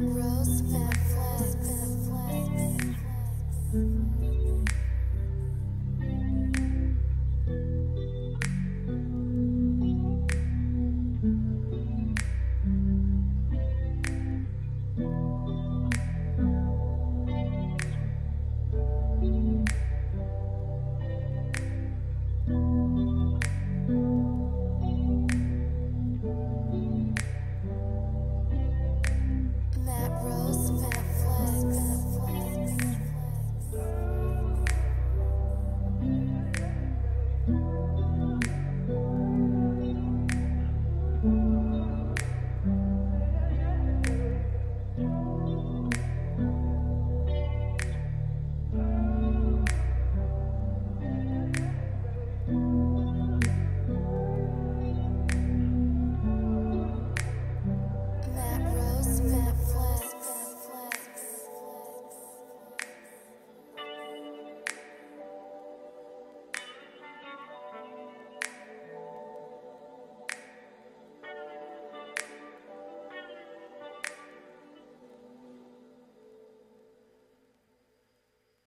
Rose Flex. close by.